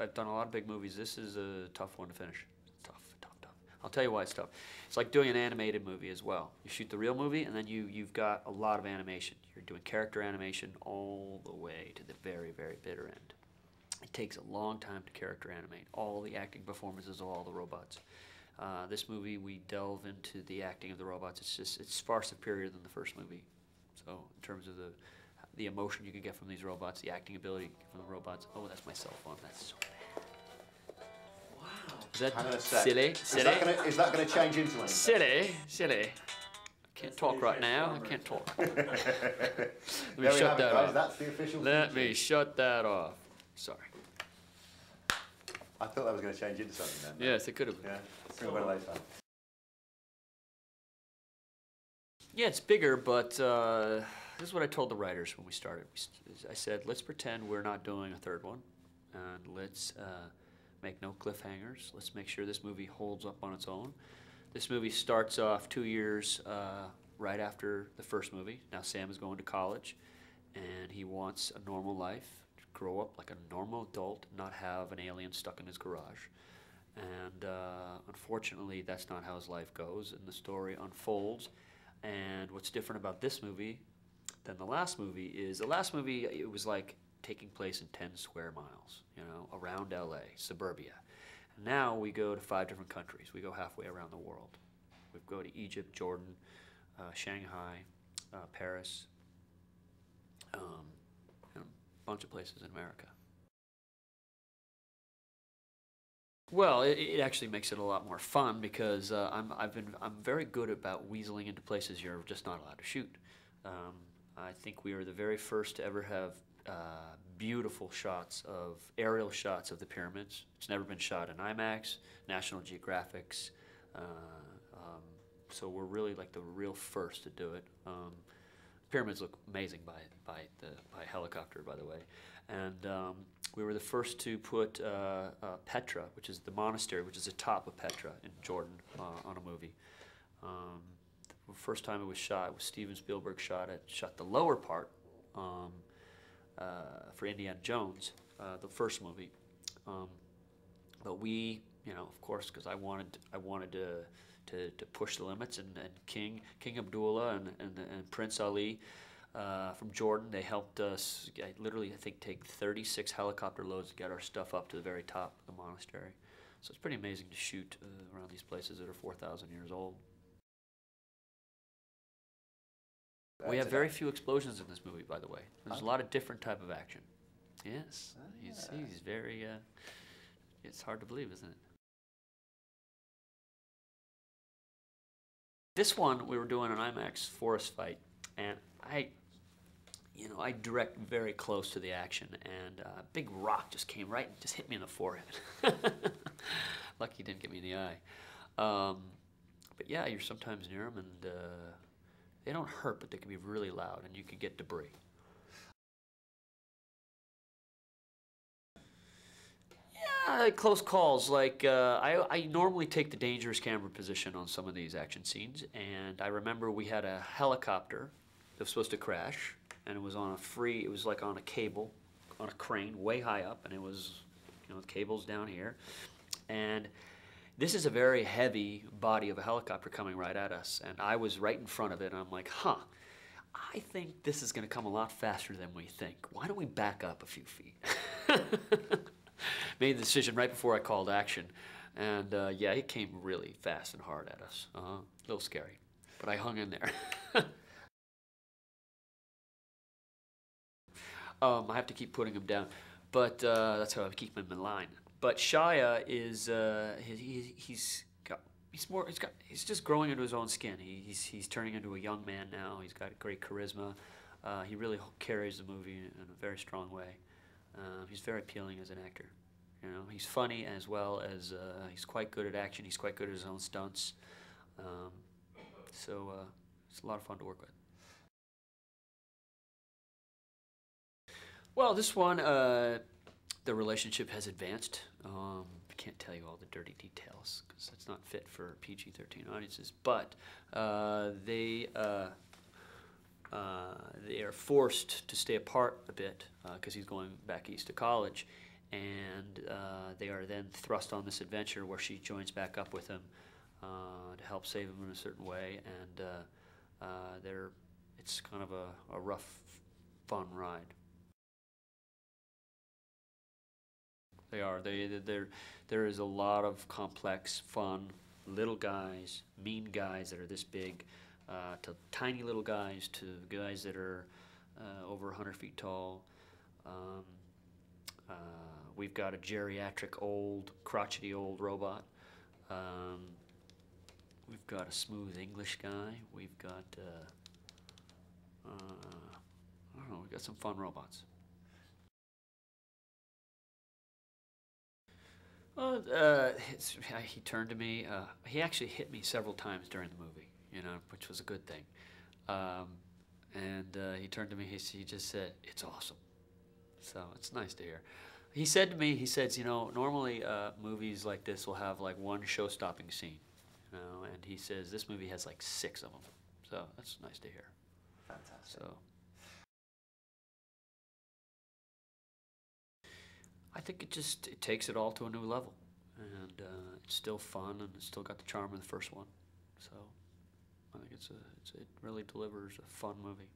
I've done a lot of big movies. This is a tough one to finish. Tough, tough, tough. I'll tell you why it's tough. It's like doing an animated movie as well. You shoot the real movie, and then you you've got a lot of animation. You're doing character animation all the way to the very, very bitter end. It takes a long time to character animate all the acting performances of all the robots. Uh, this movie, we delve into the acting of the robots. It's just it's far superior than the first movie. So in terms of the the emotion you can get from these robots, the acting ability from the robots. Oh, that's my cell phone. That's so bad. Wow. Is that Hang on a sec. silly? Is Silly? that gonna, is that going to change into anything? Silly? Silly? I can't That's talk right now. I can't talk. there me we shut that guys. off. That's the official. Let feature. me shut that off. Sorry. I thought that was going to change into something then. Yes, it could have. Yeah. Bring it back later. Yeah, it's bigger, but uh, this is what I told the writers when we started. I said, let's pretend we're not doing a third one, and let's uh, make no cliffhangers. Let's make sure this movie holds up on its own. This movie starts off two years uh, right after the first movie. Now Sam is going to college, and he wants a normal life, grow up like a normal adult, not have an alien stuck in his garage. And uh, unfortunately, that's not how his life goes, and the story unfolds. And what's different about this movie than the last movie is the last movie it was like taking place in 10 square miles, you know, around LA, suburbia. Now we go to five different countries. We go halfway around the world. We go to Egypt, Jordan, uh, Shanghai, uh, Paris, um, and a bunch of places in America. Well, it, it actually makes it a lot more fun because uh, I'm I've been I'm very good about weaseling into places you're just not allowed to shoot. Um, I think we were the very first to ever have uh, beautiful shots of aerial shots of the pyramids. It's never been shot in IMAX, National Geographics. Uh, um, so we're really like the real first to do it. Um, pyramids look amazing by by the by helicopter, by the way, and um, we were the first to put uh, uh, Petra, which is the monastery, which is the top of Petra in Jordan, uh, on a movie. The first time it was shot was Steven Spielberg shot it, shot the lower part um, uh, for Indiana Jones, uh, the first movie. Um, but we, you know, of course, because I wanted, I wanted to, to, to push the limits, and, and King, King Abdullah, and, and, and Prince Ali uh, from Jordan, they helped us. I literally, I think, take 36 helicopter loads to get our stuff up to the very top of the monastery. So it's pretty amazing to shoot uh, around these places that are 4,000 years old. We have very few explosions in this movie, by the way. There's a lot of different type of action. Yes, you see, he's very. Uh, it's hard to believe, isn't it? This one we were doing an IMAX forest fight, and I, you know, I direct very close to the action, and uh, a big rock just came right and just hit me in the forehead. Lucky he didn't get me in the eye. Um, but yeah, you're sometimes near them, and uh, they don't hurt, but they can be really loud, and you can get debris. Yeah, close calls. Like uh, I, I normally take the dangerous camera position on some of these action scenes, and I remember we had a helicopter that was supposed to crash, and it was on a free. It was like on a cable, on a crane, way high up, and it was, you know, the cables down here, and this is a very heavy body of a helicopter coming right at us, and I was right in front of it, and I'm like, huh. I think this is going to come a lot faster than we think. Why don't we back up a few feet? Made the decision right before I called action. And uh, yeah, it came really fast and hard at us. Uh-huh. A little scary. But I hung in there. um, I have to keep putting him down. But uh, that's how I keep him in line. But Shia is, uh, he, he, he's got, he's more, he's got, he's just growing into his own skin. He, he's, he's turning into a young man now. He's got great charisma. Uh, he really carries the movie in a very strong way. Um, he's very appealing as an actor. You know, he's funny as well as uh, he's quite good at action. He's quite good at his own stunts. Um, so uh, it's a lot of fun to work with. Well, this one, uh, the relationship has advanced. Um, I can't tell you all the dirty details because it's not fit for PG-13 audiences. But uh, they uh, uh, they are forced to stay apart a bit because he's going back east to college, and uh, they are then thrust on this adventure where she joins back up with him uh, to help save him in a certain way, and uh, uh, they're it's kind of a, a rough, fun ride. They are. They there there is a lot of complex, fun little guys, mean guys that are this big, uh, to tiny little guys to guys that are uh, over 100 feet tall. Um, uh, we've got a geriatric old, crotchety old robot. Um, we've got a smooth English guy. We've got, uh, uh, I don't know, we've got some fun robots. Well, uh, he turned to me. Uh, he actually hit me several times during the movie, you know, which was a good thing. Um, and uh, he turned to me. He, he just said, "It's awesome." So it's nice to hear. He said to me, he says, you know, normally uh, movies like this will have like one show-stopping scene, you know, and he says this movie has like six of them. So that's nice to hear. Fantastic. So. I think it just it takes it all to a new level, and uh, it's still fun, and it's still got the charm of the first one. So I think it's a, it's, it really delivers a fun movie.